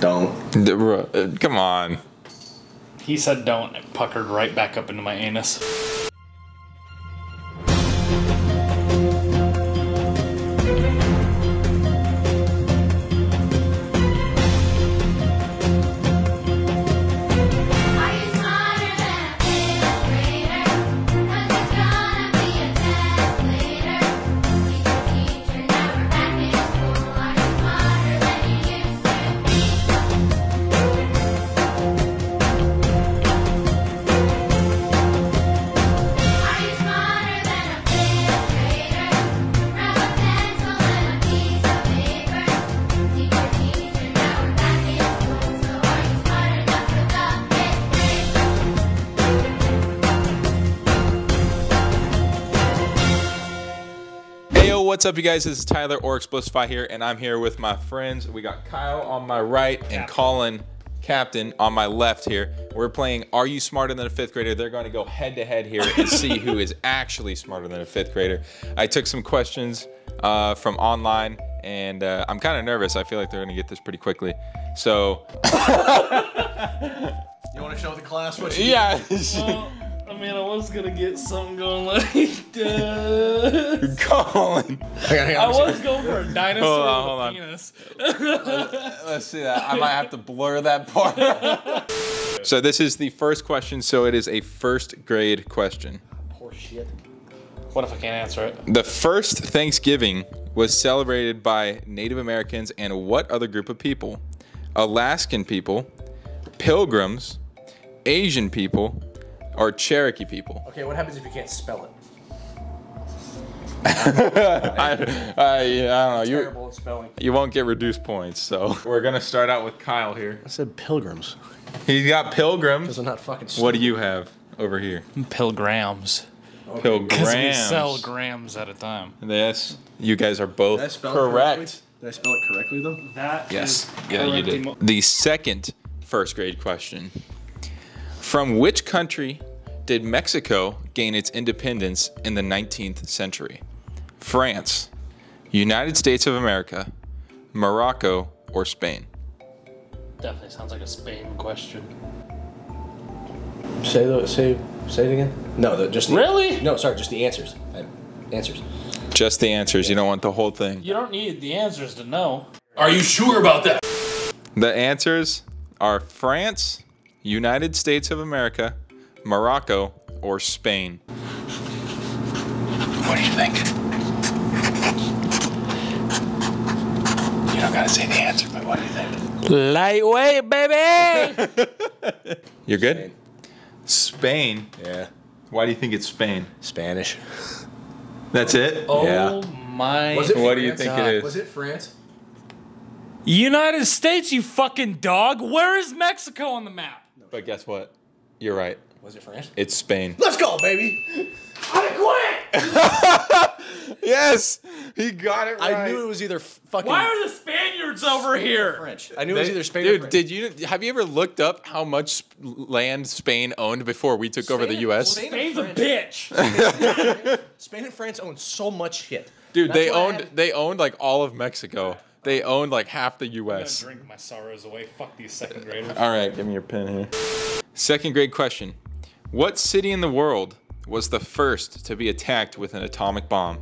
Don't. D- uh, Come on. He said don't. It puckered right back up into my anus. What's up, you guys? This is Tyler or Xplicify here, and I'm here with my friends. We got Kyle on my right and Colin, Captain, on my left here. We're playing Are You Smarter Than a Fifth Grader? They're going to go head to head here and see who is actually smarter than a fifth grader. I took some questions uh, from online, and uh, I'm kind of nervous. I feel like they're going to get this pretty quickly. So, You want to show the class what you yeah. Well, I mean, I was gonna get something going like that. Colin. Hang on, hang I on. was going for a dinosaur Hold on, hold on. penis. Let's see that. I might have to blur that part. so this is the first question. So it is a first grade question. Poor shit. What if I can't answer it? The first Thanksgiving was celebrated by Native Americans and what other group of people? Alaskan people, Pilgrims, Asian people, or Cherokee people? Okay, what happens if you can't spell it? I, I, I don't know. You, Terrible at spelling. you won't get reduced points. So we're gonna start out with Kyle here. I said pilgrims. He's got Pilgrims. Those are not fucking. stupid. What do you have over here? Pilgrams. Pilgrams. Because we sell grams at a time. Yes, you guys are both Did correct. Correctly? Did I spell it correctly though? That Yes, is yeah, you did. The second first grade question: From which country did Mexico gain its independence in the 19th century? France, United States of America, Morocco, or Spain? Definitely sounds like a Spain question. Say the say say it again. No, the, just the, Really? No, sorry, just the answers. I, answers. Just the answers. You don't want the whole thing. You don't need the answers to know. Are you sure about that? The answers are France, United States of America, Morocco, or Spain. What do you think? You don't gotta say the answer, but what do you think? Lightweight, baby! You're good? Spain. Yeah. Why do you think it's Spain? Spanish. That's it? oh Yeah. my. What do you think it is? Was it France? United States, you fucking dog. Where is Mexico on the map? But guess what? You're right. Was it France? It's Spain. Let's go, baby. I quit. yes, he got it I knew it was either fucking Why are the Spaniards over here? French. I knew it was either Spain or Dude, did you have you ever looked up how much land Spain owned before we took over the Spain- U.S.? Spain- Spain's a bitch. Spain and France own so much shit. Dude, That's they owned had- they owned like all of Mexico. They owned like half the I'm U.S. drink my sorrows away. Fuck these second graders. All right, give me your pen here. Second grade question: What city in the world was the first to be attacked with an atomic bomb?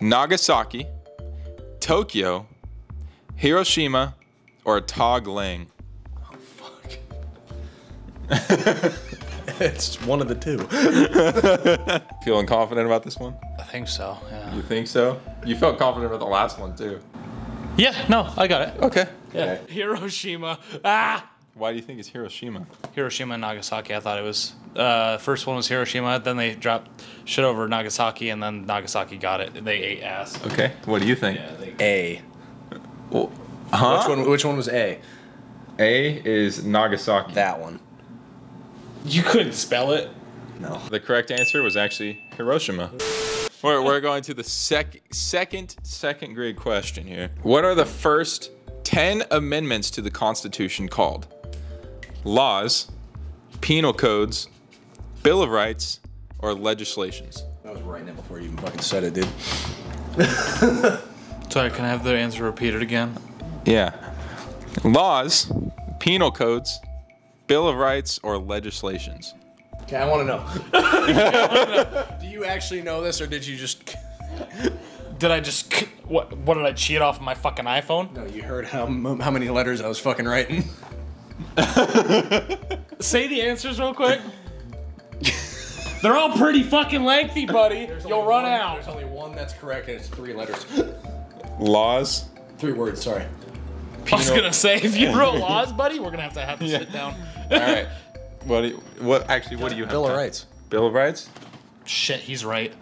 Nagasaki, Tokyo, Hiroshima, or Toglang? It's one of the two. Feeling confident about this one? I think so. Yeah. You think so? You felt confident about the last one too. Yeah. No, I got it. Okay. Yeah. Hiroshima. Ah. Why do you think it's Hiroshima? Hiroshima and Nagasaki. I thought it was. Uh, first one was Hiroshima. Then they dropped shit over Nagasaki, and then Nagasaki got it. They ate ass. Okay. What do you think? Yeah. They, A. Well, huh? Which one? Which one was A? A is Nagasaki. That one. you couldn't spell it. No. The correct answer was actually Hiroshima. We're, we're going to the sec- second second grade question here. What are the first 10 amendments to the Constitution called? Laws, penal codes, Bill of Rights, or legislations? I was writing it before you even fucking said it, dude. Sorry, can I have the answer repeated again? Yeah. Laws, penal codes, Bill of Rights, or legislations? Okay, I want to know. Do you actually know this, or did you just? Did I just what? What did I cheat off of my fucking iPhone? No, you heard how how many letters I was fucking writing. Say the answers real quick. They're all pretty fucking lengthy, buddy. You'll run out. There's only one that's correct, and it's three letters. Laws. Three words. Sorry. I was gonna say if you wrote laws, buddy, we're gonna have to have to sit down. All right. What? Do you, what? Actually, what do you have? Bill of Rights. Bill of Rights. Shit, he's right.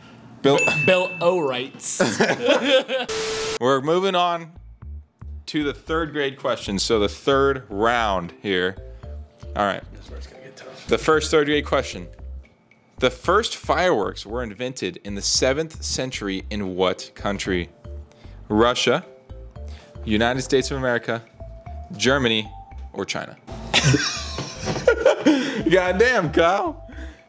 Bill. Bill O rights. We're moving on to the third grade question. So the third round here. All right. That's where it's gonna get tough. The first third grade question. The first fireworks were invented in the 7th century in what country? Russia, United States of America, Germany, or China? Goddamn, Kyle.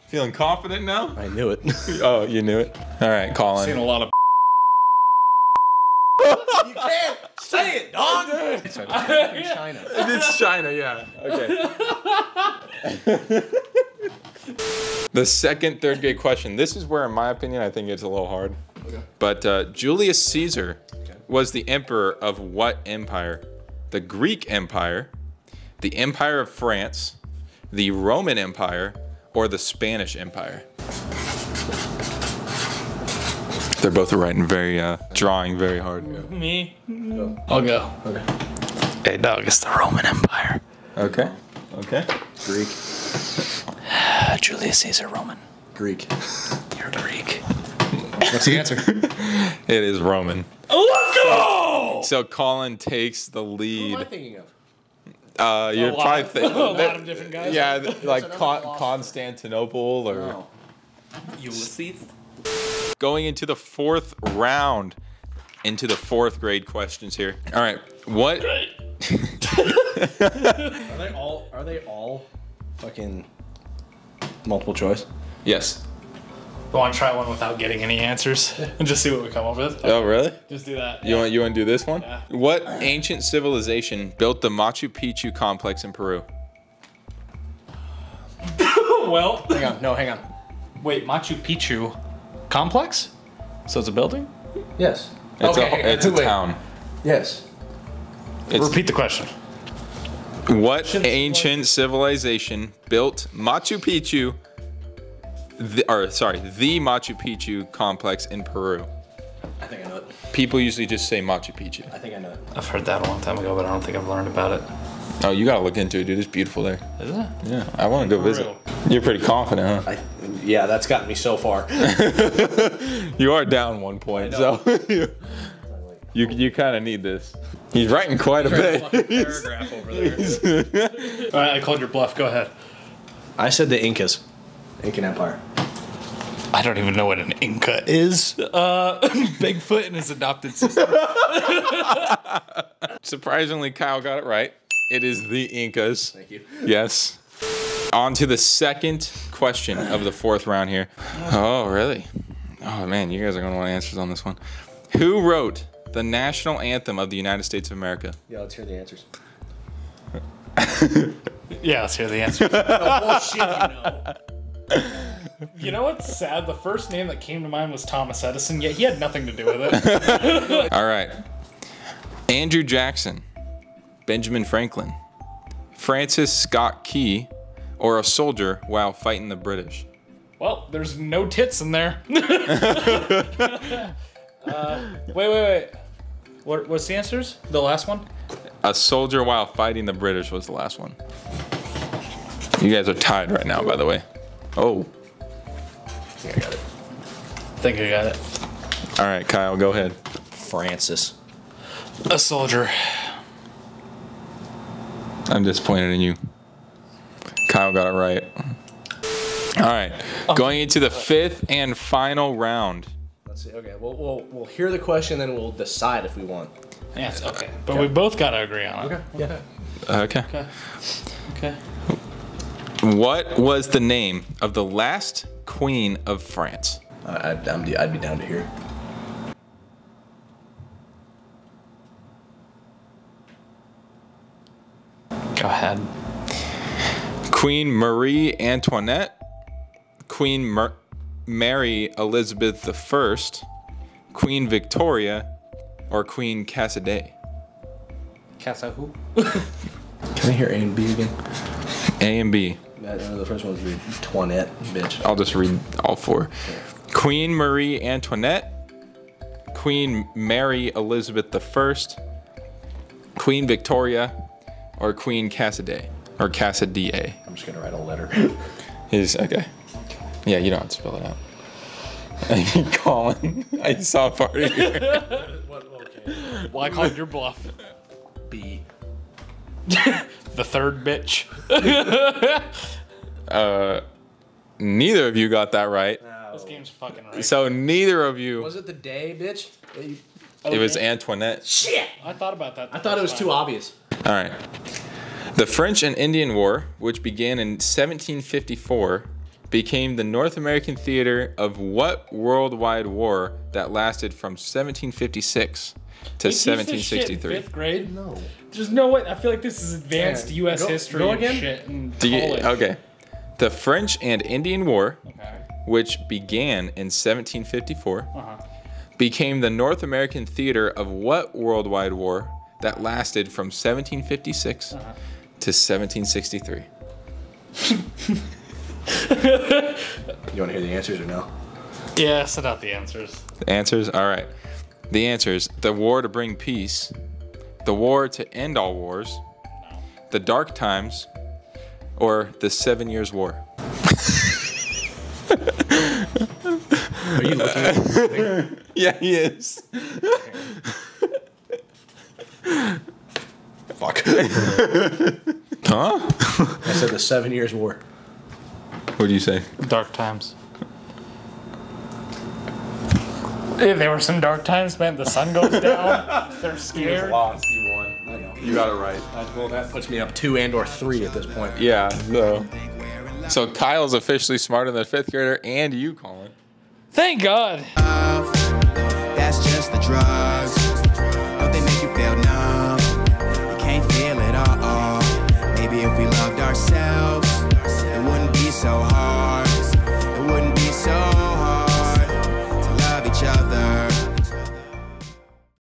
Feeling confident now? I knew it. Oh, you knew it. All right, Colin. Seen a lot of. you can't say it, dog. It's China. It's China, yeah. Okay. the second third grade question. This is where, in my opinion, I think it's a little hard. Okay. But uh, Julius Caesar was the emperor of what empire? The Greek Empire, the Empire of France, the Roman Empire, or the Spanish Empire? They're both writing very, uh, drawing very hard. Me? I'll go. Okay. Hey, dog, it's the Roman Empire. Okay. Okay. Greek. Julius Caesar Roman. Greek. You're Greek. What's the answer? It is Roman. Let's go! So Colin takes the lead. What am I thinking of? Uh, you're lot probably of- thinking a lot of different guys. Yeah, like Con- Constantinople or Oh. Ulysses. Going into the fourth round, into the fourth grade questions here. All right, what? Are they all? Are they all fucking multiple choice? Yes. You want to try one without getting any answers and just see what we come up with? Oh, really? Just do that. You want you want to do this one? Yeah. What ancient civilization built the Machu Picchu complex in Peru? well, Hang on. No, hang on. wait, Machu Picchu complex? So it's a building? Yes. It's Okay, a it's a wait. town. Yes. It's Repeat the question. What ancient civilization built Machu Picchu, the, or sorry, the Machu Picchu complex in Peru? I think I know it. People usually just say Machu Picchu. I think I know it. I've heard that a long time ago, but I don't think I've learned about it. Oh, you gotta look into it, dude. It's beautiful there. Is it? Yeah, I want to go visit. real. You're pretty confident, huh? I, yeah, that's gotten me so far. You are down one point, so you you, you kind of need this. He's writing quite a bit. paragraph over there. All right, I called your bluff. Go ahead. I said the Incas. Incan Empire. I don't even know what an Inca is. Uh, Bigfoot and his adopted sister. Surprisingly, Kyle got it right. It is the Incas. Thank you. Yes. On to the second question of the fourth round here. Oh, really? Oh, man, you guys are going to want answers on this one. Who wrote the national anthem of the United States of America? Yeah, let's hear the answers. yeah, let's hear the answer. Bullshit, you know. You know what's sad? The first name that came to mind was Thomas Edison, yet he had nothing to do with it. All right. Andrew Jackson, Benjamin Franklin, Francis Scott Key, or a soldier while fighting the British? well, there's no tits in there. uh, wait, wait, wait. What, what's the answers? The last one? A soldier while fighting the British was the last one. You guys are tied right now, by the way. Oh. I think I got it. I think I got it. All right, Kyle, go ahead. Francis. A soldier. I'm disappointed in you. Kyle got it right. All right, going into the fifth and final round. Let's see. Okay, we'll, we'll, we'll hear the question, then we'll decide if we want. Yes, okay. But we both got to agree on it. Okay. Yeah. Okay. Okay. Okay. What was the name of the last queen of France? I, I'd, I'm, I'd be down to hear. Go ahead. Queen Marie Antoinette, Queen Mer- Mary Elizabeth I, Queen Victoria, or Queen Cassidy? Casa who? Can I hear A and B again? A and B. That, the first one was read Toinette, bitch. I'll just read all four. Queen Marie Antoinette, Queen Mary Elizabeth I, Queen Victoria, or Queen Cassidy, or Cassidy. I'm just gonna write a letter. Is okay. Yeah, you don't have to spell it out. I mean, Colin, I saw part of you. Well, I called your bluff. B. The third bitch. uh, Neither of you got that right. This game's fucking right. So neither of you. Was it the day, bitch? that It was Antoinette. Shit! I thought about that. I thought it was too obvious. All right. The French and Indian War, which began in 1754, became the North American theater of what worldwide war that lasted from 1756 to 1763? Fifth grade. No. There's no way. I feel like this is advanced Yeah. U.S. Go- history go and again? shit in Do you- okay. The French and Indian War, Okay. which began in 1754, Uh-huh. became the North American theater of what worldwide war that lasted from 1756 Uh-huh. To 1763? You want to hear the answers or no? Yeah, set out the answers. The answers? All right. The answers the war to bring peace, the war to end all wars, no. the dark times, or the Seven Years' War. Are you looking at Yeah, he is. Fuck. Huh? I said the Seven Years' War. What do you say? Dark times. Yeah, there were some dark times, man. The sun goes down. They're scared. lost. You won. I know. You got it right. Uh, well, that puts me up two and or three at this point. Yeah. So, so Kyle's officially smarter than a fifth grader, and you, Colin. Thank God. That's just the drugs.